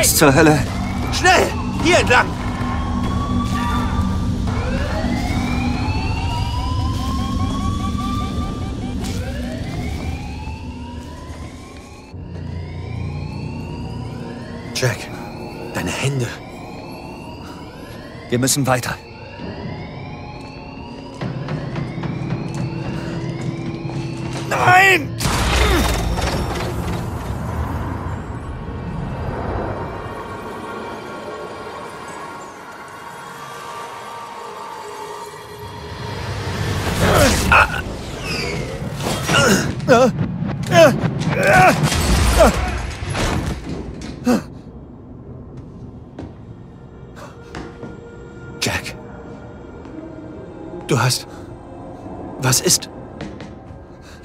Was zur Hölle? Schnell! Hier entlang! Jack, deine Hände. Wir müssen weiter. Nein!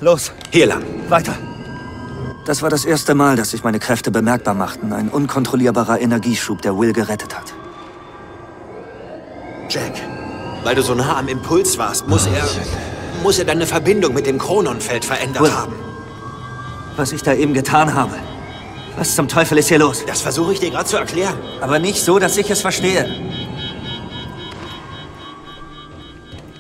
Los, Hier lang. weiter. Das war das erste Mal, dass sich meine Kräfte bemerkbar machten. Ein unkontrollierbarer Energieschub, der Will gerettet hat. Jack, weil du so nah am Impuls warst, muss er... Muss er deine Verbindung mit dem Chrononfeld verändert Will. haben. Was ich da eben getan habe. Was zum Teufel ist hier los? Das versuche ich dir gerade zu erklären. Aber nicht so, dass ich es verstehe.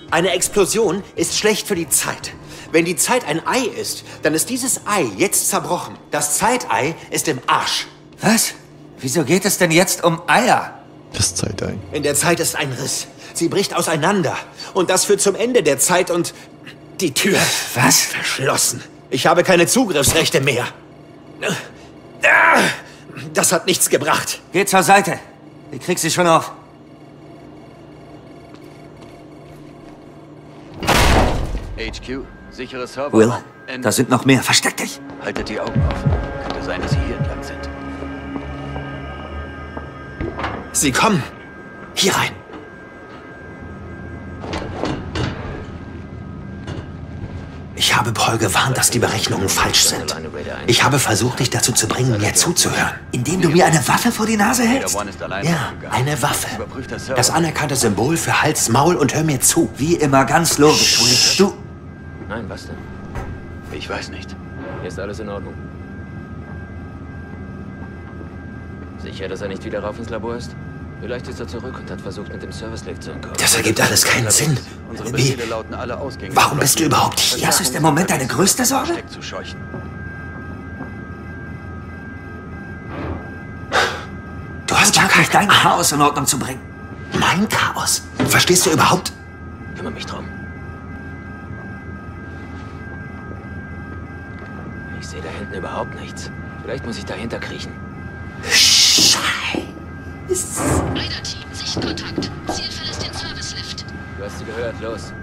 Eine Explosion ist schlecht für die Zeit. Wenn die Zeit ein Ei ist, dann ist dieses Ei jetzt zerbrochen. Das Zeitei ist im Arsch. Was? Wieso geht es denn jetzt um Eier? Das Zeitei. In der Zeit ist ein Riss. Sie bricht auseinander. Und das führt zum Ende der Zeit und die Tür Was? verschlossen. Ich habe keine Zugriffsrechte mehr. Das hat nichts gebracht. Geh zur Seite. Ich krieg sie schon auf. HQ, sichere Server. Will, da sind noch mehr. Versteck dich. Haltet die Augen offen. Könnte sein, dass sie hier entlang sind. Sie kommen. Hier rein. Ich habe Paul gewarnt, dass die Berechnungen falsch sind. Ich habe versucht, dich dazu zu bringen, mir zuzuhören. Indem du mir eine Waffe vor die Nase hältst? Ja, eine Waffe. Das anerkannte Symbol für Hals, Maul und hör mir zu. Wie immer ganz logisch. Du... Nein, was denn? Ich weiß nicht. Hier ist alles in Ordnung. Sicher, dass er nicht wieder rauf ins Labor ist? Vielleicht ist er zurück und hat versucht, mit dem Service-Lift zu entkommen. Das ergibt alles keinen Sinn. Unsere Wie? Befehle lauten alle Ausgänge. Warum bist du überhaupt hier? Das ist im Moment deine größte Sorge? Versteckt zu scheuchen. Du hast ja kein dein Chaos in Ordnung zu bringen. Mein Chaos. Verstehst du überhaupt? Kümmere mich drum. Ich sehe da hinten überhaupt nichts. Vielleicht muss ich dahinter kriechen. Scheiße. Raider-Team, Sichtkontakt. Ziel verlässt den Service-Lift. Du hast sie gehört, los.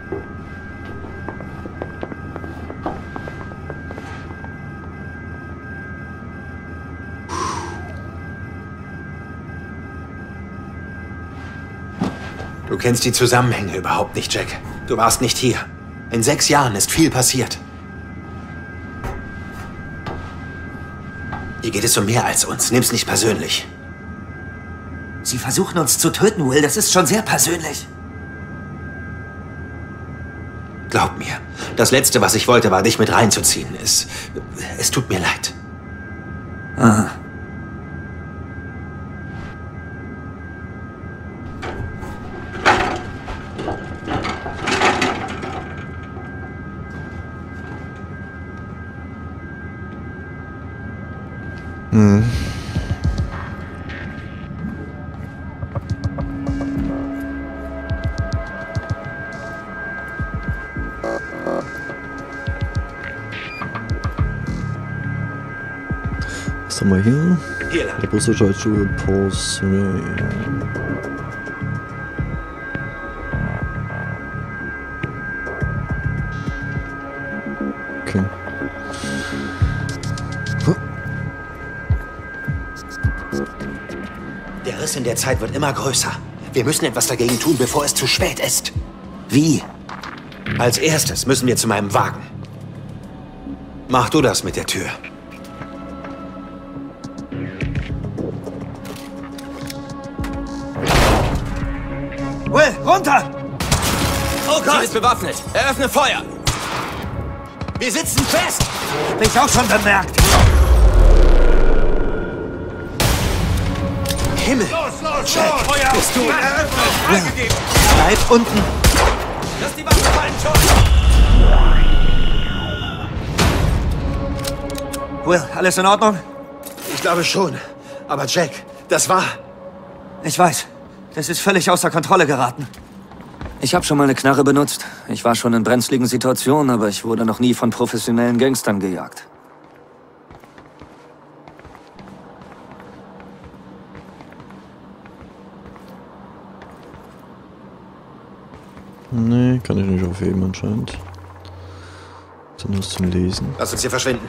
Du kennst die Zusammenhänge überhaupt nicht, Jack. Du warst nicht hier. In sechs Jahren ist viel passiert. Hier geht es um mehr als uns. Nimm's nicht persönlich. Sie versuchen uns zu töten, Will. Das ist schon sehr persönlich. Glaub mir. Das Letzte, was ich wollte, war, dich mit reinzuziehen. Es, es tut mir leid. Was haben wir hier? Hier lang. Der Bussicherschule Pause. Okay. Der Riss in der Zeit wird immer größer. Wir müssen etwas dagegen tun, bevor es zu spät ist. Wie? Als erstes müssen wir zu meinem Wagen. Mach du das mit der Tür. Sie ist bewaffnet. Eröffne Feuer! Wir sitzen fest! Hab ich auch schon bemerkt. Jack, bist du... Bleib unten! Lass die Waffe fallen, John! Will, alles in Ordnung? Ich glaube schon. Aber Jack, das war... Ich weiß. Das ist völlig außer Kontrolle geraten. Ich habe schon mal eine Knarre benutzt. Ich war schon in brenzligen Situationen, aber ich wurde noch nie von professionellen Gangstern gejagt. Nee, kann ich nicht aufheben anscheinend. Was zum Lesen. Lass uns hier verschwinden.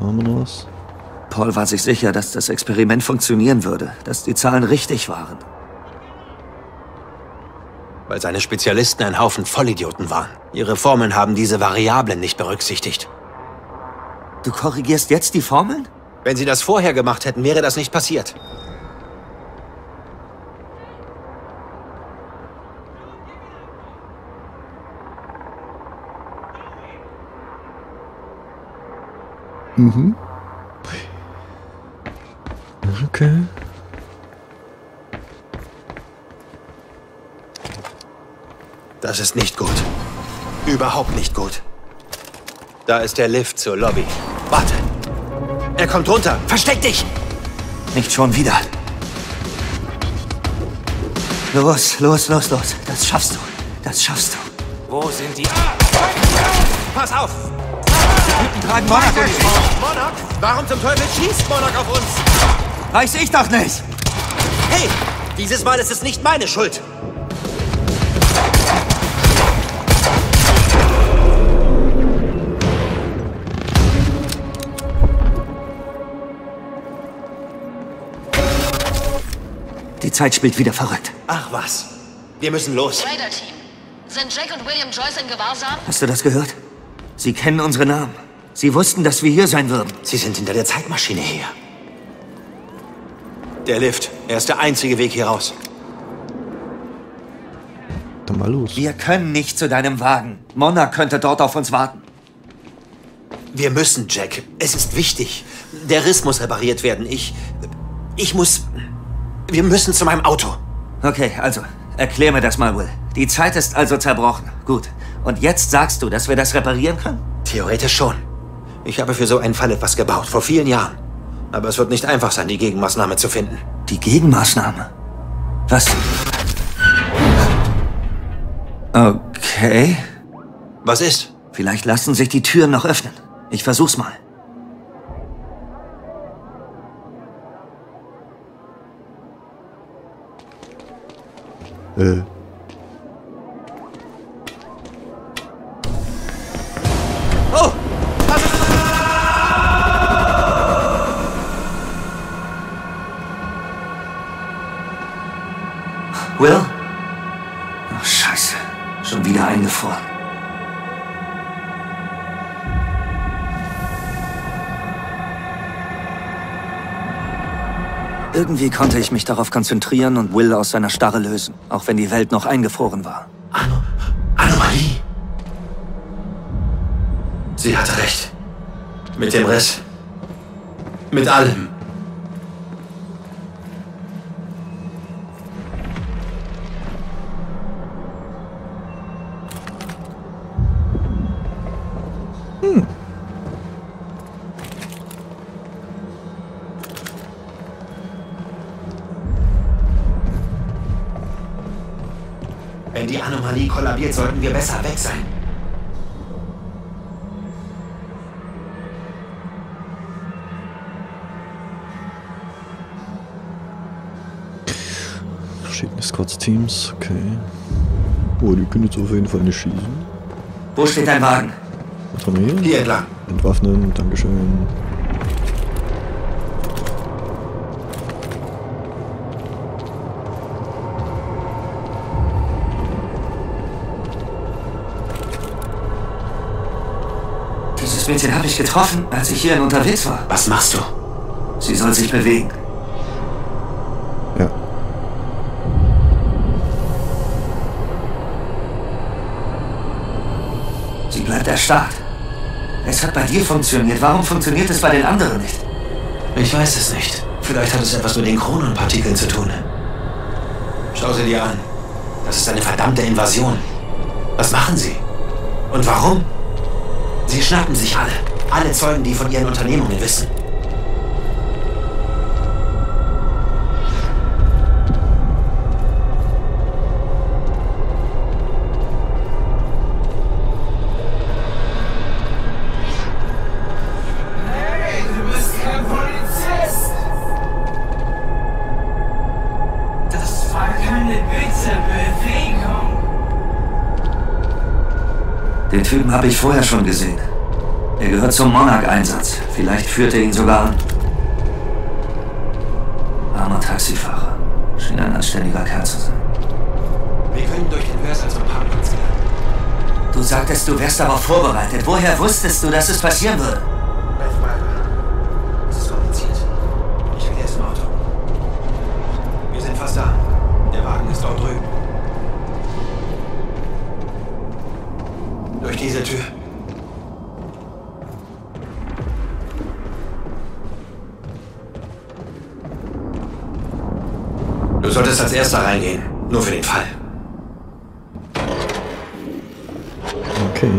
Haben wir noch was? Paul war sich sicher, dass das Experiment funktionieren würde, dass die Zahlen richtig waren. Weil seine Spezialisten ein Haufen Vollidioten waren. Ihre Formeln haben diese Variablen nicht berücksichtigt. Du korrigierst jetzt die Formeln? Wenn sie das vorher gemacht hätten, wäre das nicht passiert. Okay. Das ist nicht gut. Überhaupt nicht gut. Da ist der Lift zur Lobby. Warte. Er kommt runter. Versteck dich! Nicht schon wieder. Los, los, los, los. Das schaffst du. Das schaffst du. Wo sind die... Pass auf! Tragen Monarch Uniform. Monarch? Warum zum Teufel schießt Monarch auf uns? Weiß ich doch nicht. Hey! Dieses Mal ist es nicht meine Schuld. Die Zeit spielt wieder verrückt. Ach was. Wir müssen los. Raider-Team. Sind Jack und William Joyce in Gewahrsam? Hast du das gehört? Sie kennen unsere Namen. Sie wussten, dass wir hier sein würden. Sie sind hinter der Zeitmaschine her. Der Lift. Er ist der einzige Weg hier raus. Dann mal los. Wir können nicht zu deinem Wagen. Monna könnte dort auf uns warten. Wir müssen, Jack. Es ist wichtig. Der Riss muss repariert werden. Ich. Ich muss. Wir müssen zu meinem Auto. Okay, also, erklär mir das mal, Will. Die Zeit ist also zerbrochen. Gut. Und jetzt sagst du, dass wir das reparieren können? Theoretisch schon. Ich habe für so einen Fall etwas gebaut, vor vielen Jahren. Aber es wird nicht einfach sein, die Gegenmaßnahme zu finden. Die Gegenmaßnahme? Was? Okay. Was ist? Vielleicht lassen sich die Türen noch öffnen. Ich versuch's mal. Äh. Oh! Will? Oh, scheiße. Schon wieder eingefroren. Irgendwie konnte ich mich darauf konzentrieren und Will aus seiner Starre lösen, auch wenn die Welt noch eingefroren war. Anomalie. Sie hatte recht. Mit dem Riss. Mit allem. Kollabiert, sollten wir besser weg sein. Verschiedene Squads-Teams, okay. Oh, die können jetzt auf jeden Fall nicht schießen. Wo steht dein Wagen? Was haben wir hier? Hier entlang. Entwaffnen, Dankeschön. Dieses Mädchen habe ich getroffen, als ich hierhin unterwegs war. Was machst du? Sie soll sich bewegen. Ja. Sie bleibt erstarrt. Es hat bei dir funktioniert. Warum funktioniert es bei den anderen nicht? Ich weiß es nicht. Vielleicht hat es etwas mit den Kronenpartikeln zu tun. Schau sie dir an. Das ist eine verdammte Invasion. Was machen sie? Und warum? Sie schnappen sich alle. Alle Zeugen, die von ihren Unternehmungen wissen. Den Typen habe ich vorher schon gesehen. Er gehört zum Monarch-Einsatz. Vielleicht führt er ihn sogar an. Armer Taxifahrer. Schien ein anständiger Kerl zu sein. Wir können durch den Hörsaal zum Parkplatz gelangen. Du sagtest, du wärst darauf vorbereitet. Woher wusstest du, dass es passieren würde? Erster reingehen. Nur für den Fall. Okay.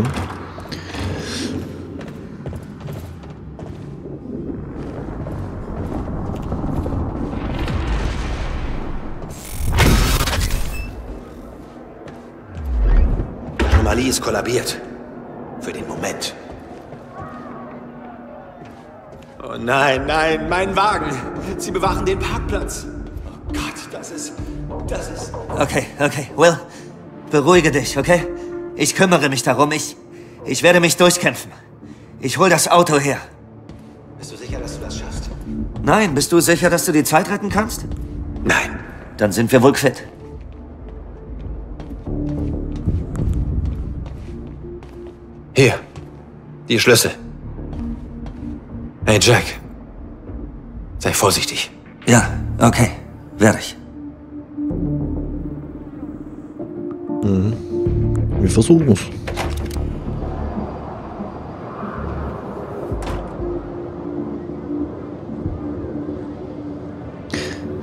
Anomalie ist kollabiert. Für den Moment. Oh nein, nein, mein Wagen. Sie bewachen den Parkplatz. Oh Gott, das ist. Das ist. Okay, okay. Will, beruhige dich, okay? Ich kümmere mich darum. Ich. Ich werde mich durchkämpfen. Ich hol das Auto her. Bist du sicher, dass du das schaffst? Nein, bist du sicher, dass du die Zeit retten kannst? Nein. Dann sind wir wohl quitt. Hier. Die Schlüssel. Hey, Jack. Sei vorsichtig. Ja, okay. Werde ich. Wir versuchen es.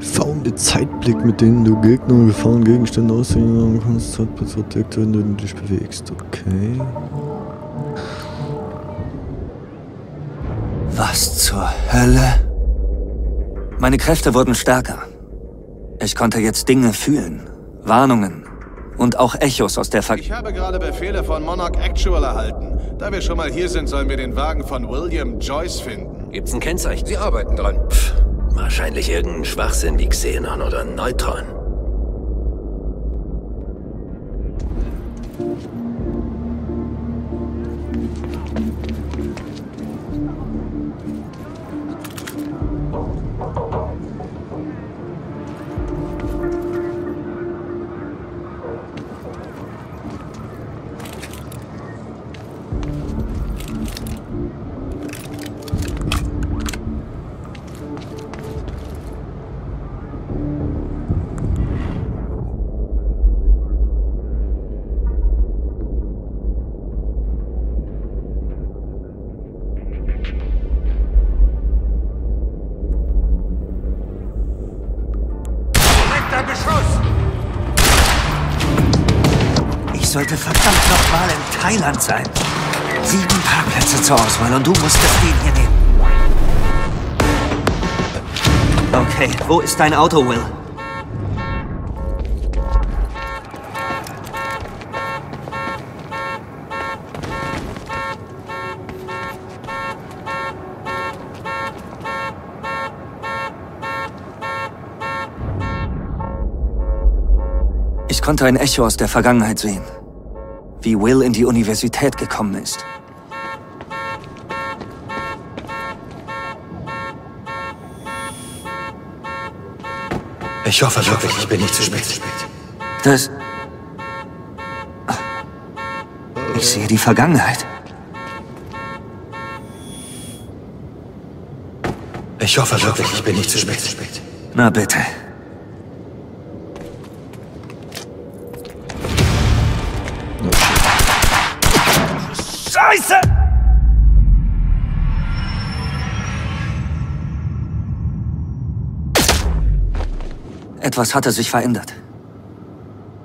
Faunde Zeitblick, mit denen du Gegner und Gefahren Gegenstände aussehen kannst, hat bezeugt, wenn du dich bewegst. Okay. Was zur Hölle? Meine Kräfte wurden stärker. Ich konnte jetzt Dinge fühlen, Warnungen und auch Echos aus der Ver... Ich habe gerade Befehle von Monarch Actual erhalten. Da wir schon mal hier sind, sollen wir den Wagen von William Joyce finden. Gibt's ein Kennzeichen? Sie arbeiten dran. Wahrscheinlich irgendein Schwachsinn wie Xenon oder Neutron. Sollte verdammt nochmal in Thailand sein. Sieben Parkplätze zur Auswahl und du musstest den hier nehmen. Okay, wo ist dein Auto, Will? Ich konnte ein Echo aus der Vergangenheit sehen. Wie Will in die Universität gekommen ist. Ich hoffe wirklich, ich bin nicht zu spät. Das... Ich sehe die Vergangenheit. Ich hoffe wirklich, ich bin nicht zu spät. Na bitte. Scheiße! Etwas hatte sich verändert.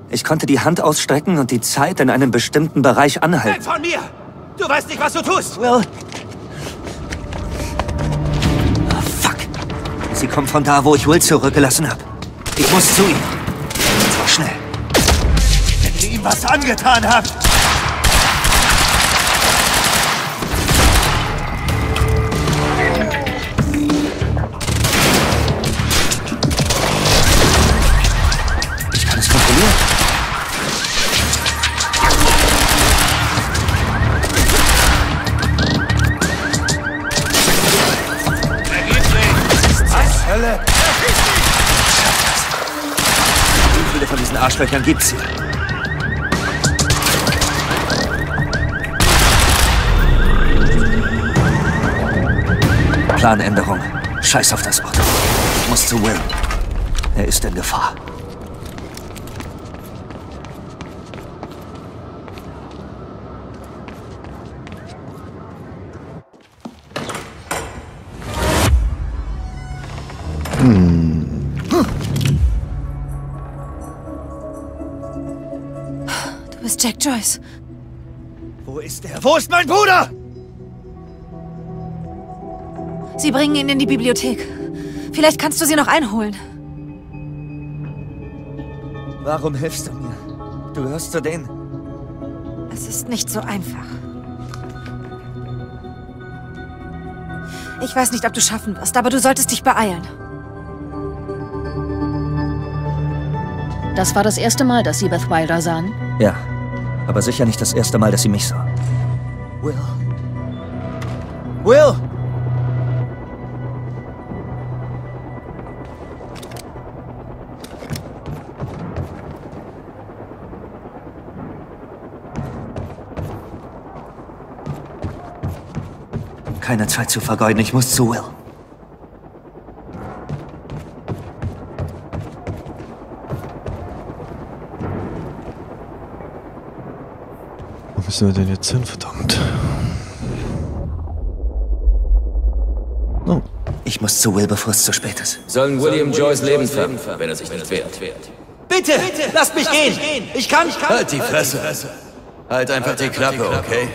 Ich konnte die Hand ausstrecken und die Zeit in einem bestimmten Bereich anhalten. Weg von mir! Du weißt nicht, was du tust! Will. Oh, fuck. Sie kommt von da, wo ich Will zurückgelassen habe. Ich muss zu ihm. Und zwar schnell. Wenn ihr ihm was angetan habt. Diesen Arschlöchern gibt's hier? Planänderung. Scheiß auf das Auto. Ich muss zu Will. Er ist in Gefahr. Joyce. Wo ist er? Wo ist mein Bruder? Sie bringen ihn in die Bibliothek. Vielleicht kannst du sie noch einholen. Warum hilfst du mir? Du hörst zu denen. Es ist nicht so einfach. Ich weiß nicht, ob du schaffen wirst, aber du solltest dich beeilen. Das war das erste Mal, dass Sie Beth Wilder sahen. Ja, aber sicher nicht das erste Mal, dass sie mich sah. Will. Will! Keine Zeit zu vergeuden, ich muss zu Will. Müssen wir denn jetzt hin, verdammt? Oh, Ich muss zu Will, bevor es zu spät ist. Sollen William Joyce Leben fangen, wenn er sich nicht wehrt. Bitte! Lasst mich gehen! Ich kann, ich kann! Halt die Fresse. Halt einfach die Klappe, okay?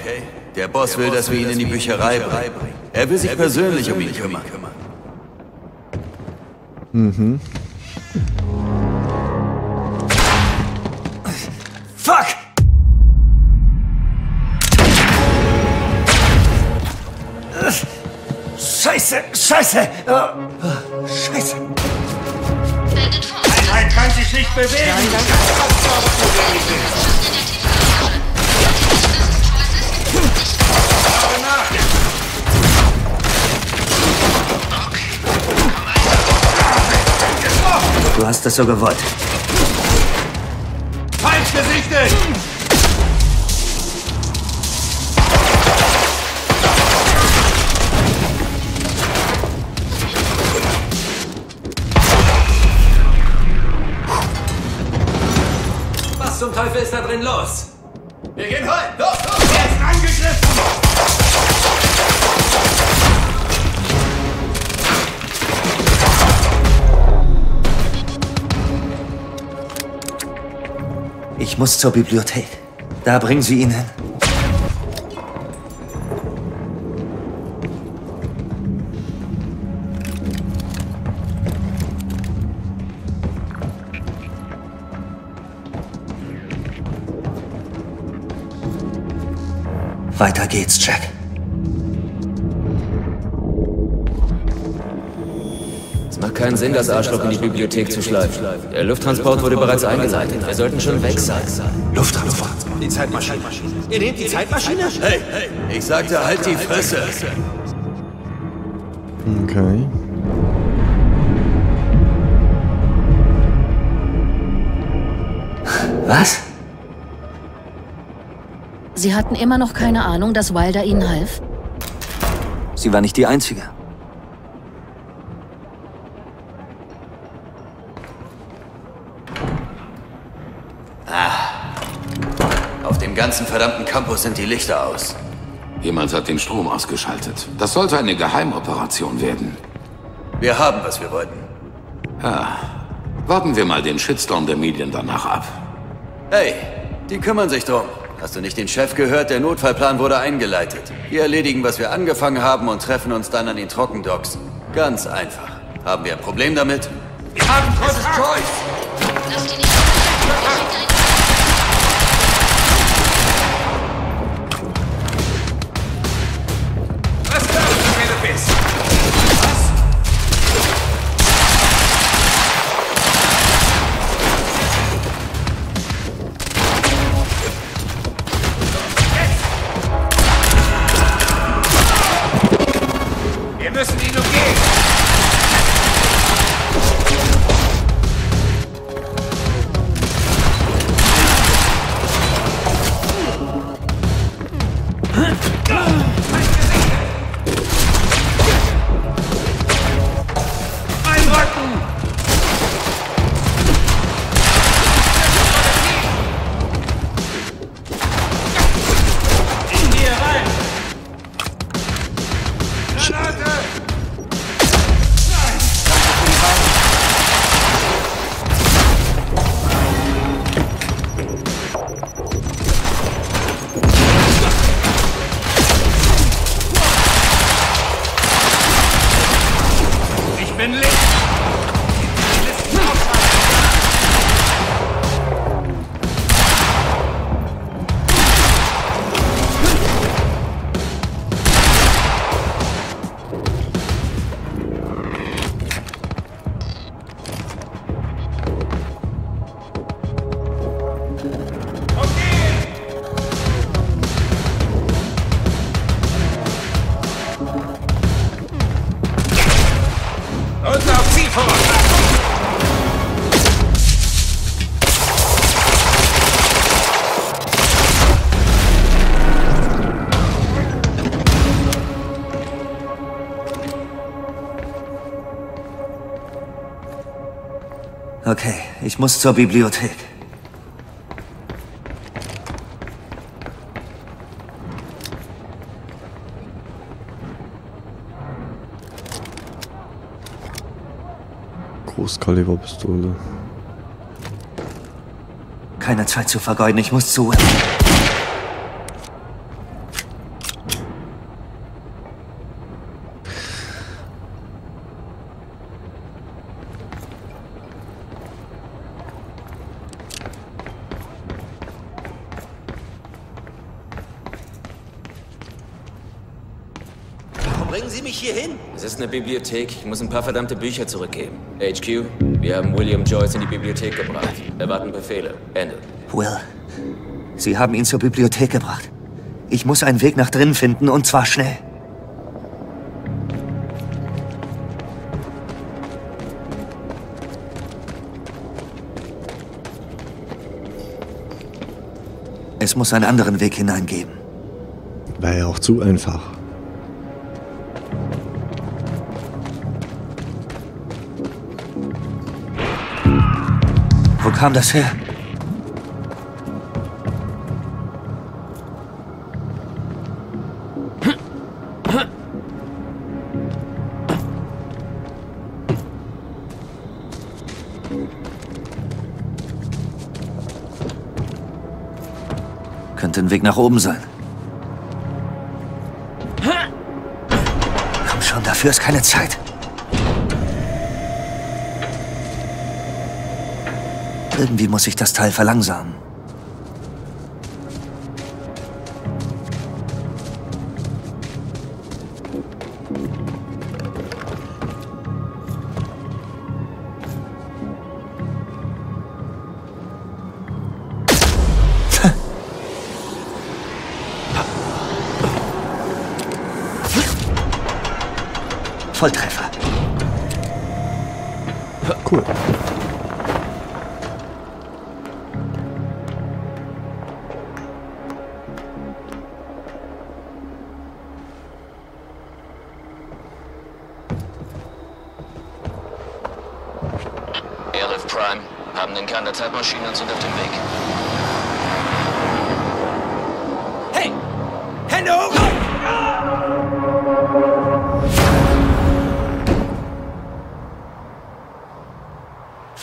Der Boss will, dass wir ihn in die Bücherei bringen. Er will sich persönlich um ihn kümmern. Mhm. Scheiße! Scheiße! Oh, Scheiße! Einheit kann sich nicht bewegen. Du hast es so gewollt. Falsch gesichtet! Ist da drin los? Wir gehen rein! Los, los! Er ist angegriffen! Ich muss zur Bibliothek. Da bringen Sie ihn hin. Weiter geht's, Jack. Es macht keinen Sinn, das Arschloch in die Bibliothek zu schleifen. Der Lufttransport wurde bereits eingeleitet. Wir sollten schon weg sein. Lufttransport. Die Zeitmaschine. Ihr nehmt die Zeitmaschine? Hey, ich sagte, halt die Fresse. Okay. Was? Sie hatten immer noch keine Ahnung, dass Wilder Ihnen half? Sie war nicht die Einzige. Auf dem ganzen verdammten Campus sind die Lichter aus. Jemand hat den Strom ausgeschaltet. Das sollte eine Geheimoperation werden. Wir haben, was wir wollten. Ja, Warten wir mal den Shitstorm der Medien danach ab. Hey, die kümmern sich drum. Hast du nicht den Chef gehört? Der Notfallplan wurde eingeleitet. Wir erledigen, was wir angefangen haben und treffen uns dann an den Trockendocks. Ganz einfach. Haben wir ein Problem damit? Wir haben Choice! Lass die nicht Okay, ich muss zur Bibliothek. Großkaliberpistole. Keine Zeit zu vergeuden, ich muss zu. Warum bringen Sie mich hier hin? Es ist eine Bibliothek. Ich muss ein paar verdammte Bücher zurückgeben. HQ, wir haben William Joyce in die Bibliothek gebracht. Erwarten Befehle. Ende. Will, Sie haben ihn zur Bibliothek gebracht. Ich muss einen Weg nach drinnen finden und zwar schnell. Es muss einen anderen Weg hineingeben. Wäre ja auch zu einfach. Kam das her? Könnte ein Weg nach oben sein. Komm schon, dafür ist keine Zeit. Irgendwie muss ich das Teil verlangsamen. Volltreffer. Zeitmaschine und sind auf dem Weg. Hey! Hände hoch!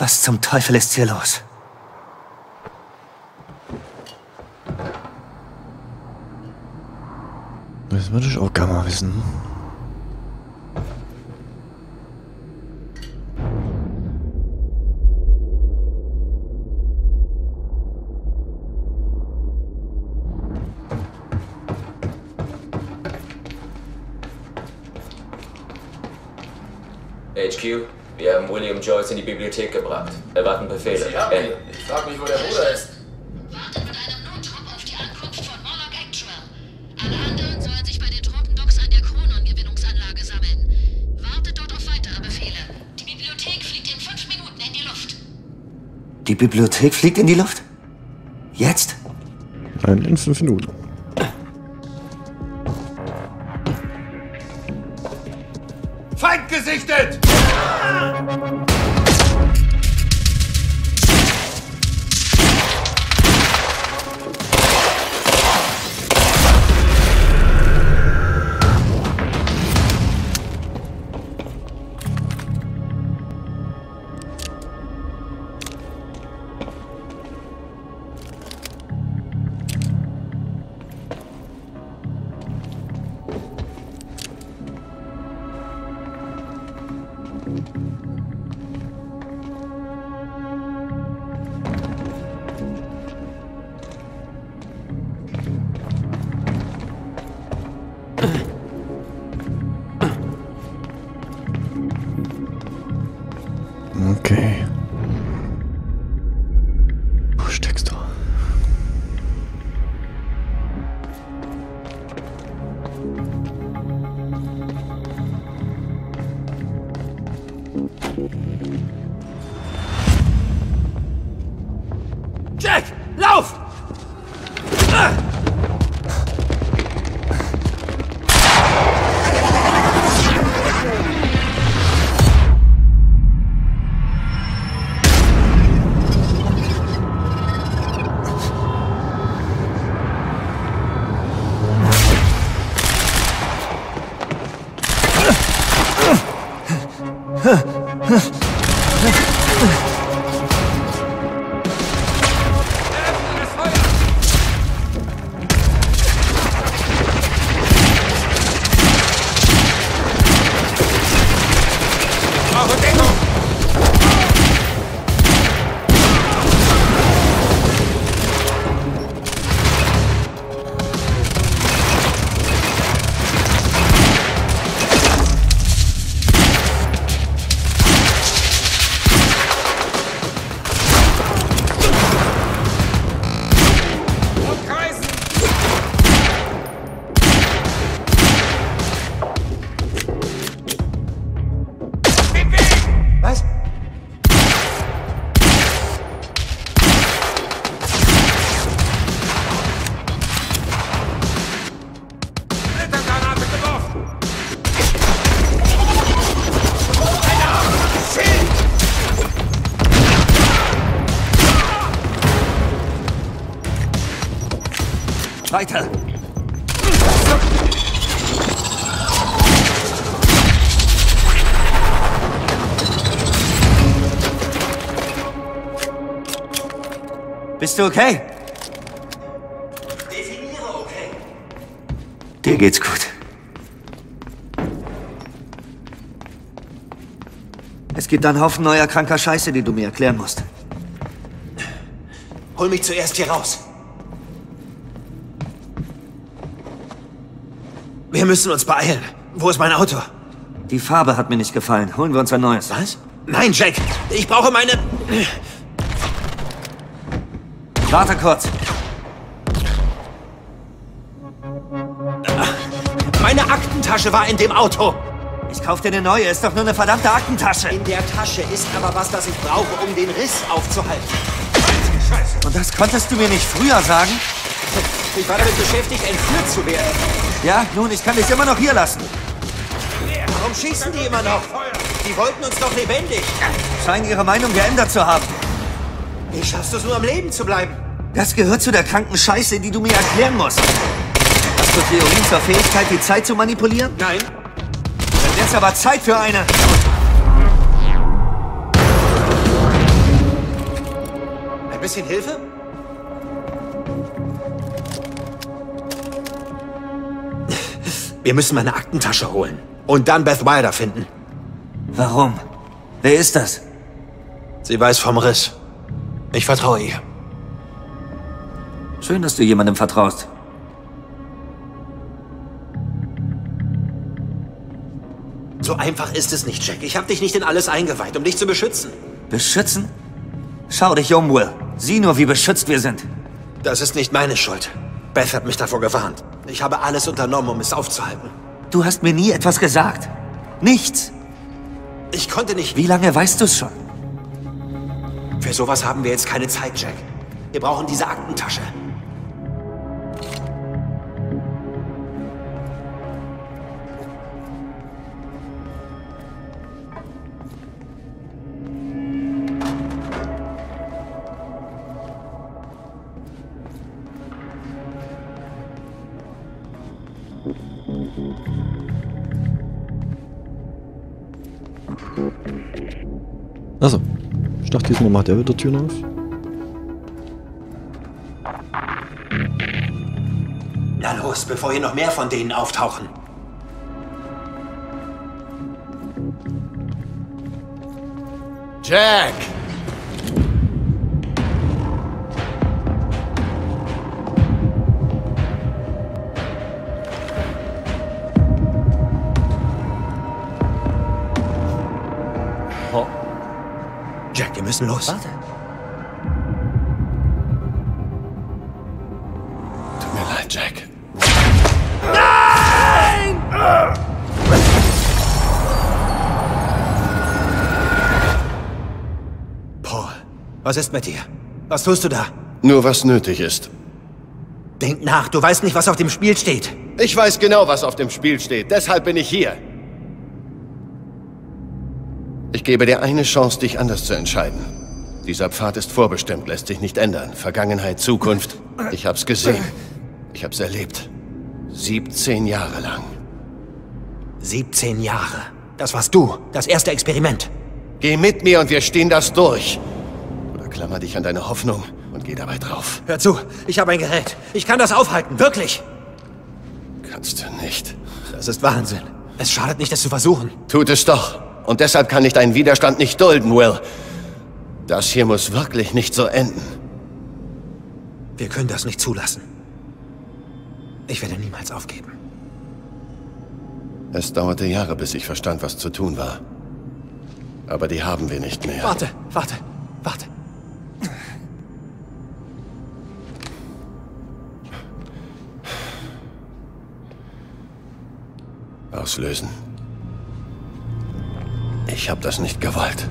Was Was zum Teufel ist hier los? Das würde ich auch gerne mal wissen. HQ, wir haben William Joyce in die Bibliothek gebracht. Erwarten Befehle. Sie haben ihn. Ich frag mich, wo der Bruder ist. Wartet mit einem Nottrupp auf die Ankunft von Monarch Actual. Alle anderen sollen sich bei den Trockendocks an der Kronon-Gewinnungsanlage sammeln. Wartet dort auf weitere Befehle. Die Bibliothek fliegt in fünf Minuten in die Luft. Die Bibliothek fliegt in die Luft? Jetzt? Nein, in fünf Minuten. Brauche Weiter! Bist du okay? Definiere okay. Dir geht's gut. Es gibt einen Haufen neuer kranker Scheiße, die du mir erklären musst. Hol mich zuerst hier raus. Wir müssen uns beeilen. Wo ist mein Auto? Die Farbe hat mir nicht gefallen. Holen wir uns ein neues. Was? Nein, Jack. Ich brauche meine... Warte kurz. Meine Aktentasche war in dem Auto. Ich kauf dir eine neue. Ist doch nur eine verdammte Aktentasche. In der Tasche ist aber was, das ich brauche, um den Riss aufzuhalten. Und das konntest du mir nicht früher sagen? Ich war damit beschäftigt, entführt zu werden. Ja, nun, ich kann dich immer noch hier lassen. Warum schießen die immer noch? Die wollten uns doch lebendig. Scheinen ihre Meinung geändert zu haben. Wie schaffst du es nur, am Leben zu bleiben? Das gehört zu der kranken Scheiße, die du mir erklären musst. Hast du Theorien zur Fähigkeit, die Zeit zu manipulieren? Nein. Dann wird's aber Zeit für eine. Ein bisschen Hilfe? Wir müssen meine Aktentasche holen. Und dann Beth Wilder finden. Warum? Wer ist das? Sie weiß vom Riss. Ich vertraue ihr. Schön, dass du jemandem vertraust. So einfach ist es nicht, Jack. Ich habe dich nicht in alles eingeweiht, um dich zu beschützen. Beschützen? Schau dich um, Will. Sieh nur, wie beschützt wir sind. Das ist nicht meine Schuld. Beth hat mich davor gewarnt. Ich habe alles unternommen, um es aufzuhalten. Du hast mir nie etwas gesagt. Nichts. Ich konnte nicht... Wie lange weißt du es schon? Für sowas haben wir jetzt keine Zeit, Jack. Wir brauchen diese Aktentasche. Ich dachte, diesmal macht er wieder Türen auf. Na los, bevor hier noch mehr von denen auftauchen. Jack! Wir müssen los. Warte. Tut mir leid, Jack. Paul, was ist mit dir? Was tust du da? Nur was nötig ist. Denk nach, du weißt nicht, was auf dem Spiel steht. Ich weiß genau, was auf dem Spiel steht. Deshalb bin ich hier. Gebe dir eine Chance, dich anders zu entscheiden. Dieser Pfad ist vorbestimmt, lässt sich nicht ändern. Vergangenheit, Zukunft. Ich hab's gesehen. Ich hab's erlebt. 17 Jahre lang. 17 Jahre. Das warst du. Das erste Experiment. Geh mit mir und wir stehen das durch. Oder klammer dich an deine Hoffnung und geh dabei drauf. Hör zu, ich habe ein Gerät. Ich kann das aufhalten, wirklich. Kannst du nicht. Das ist Wahnsinn. Es schadet nicht, es zu versuchen. Tut es doch. Und deshalb kann ich deinen Widerstand nicht dulden, Will. Das hier muss wirklich nicht so enden. Wir können das nicht zulassen. Ich werde niemals aufgeben. Es dauerte Jahre, bis ich verstand, was zu tun war. Aber die haben wir nicht mehr. Warte, warte, warte. Auslösen. Ich habe das nicht gewollt.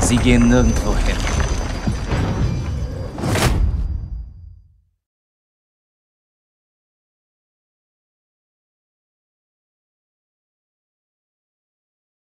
Sie gehen nirgendwo hin.